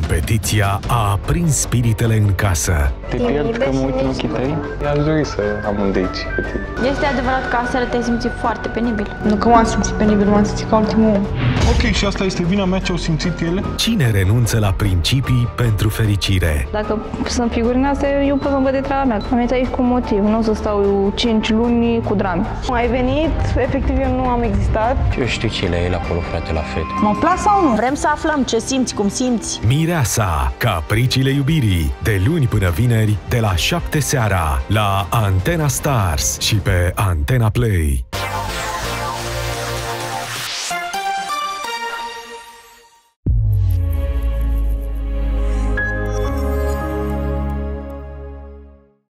Competiția a prins spiritele în casă. Te pierd că mă uit în ochii tăi? Aș dori să am un date cu tine. Este adevărat că aseară te-ai simțit foarte penibil. Nu că m-am simțit penibil, m-am simțit ca ultimul om. Ok, și asta este vina mea ce au simțit ele? Cine renunță la principii pentru fericire? Dacă sunt figurine astea, eu pot să-mi văd de treaba mea. Am venit aici cu un motiv, nu o să stau 5 luni cu drame. Ai venit, efectiv eu nu am existat. Eu știu ce le e acolo, frate, la fete. Mă plac sau nu? Vrem să aflăm ce simți, cum simți. Mireasa, capriciile iubirii, de luni până vineri, de la 7 seara, la Antena Stars și pe Antena Play.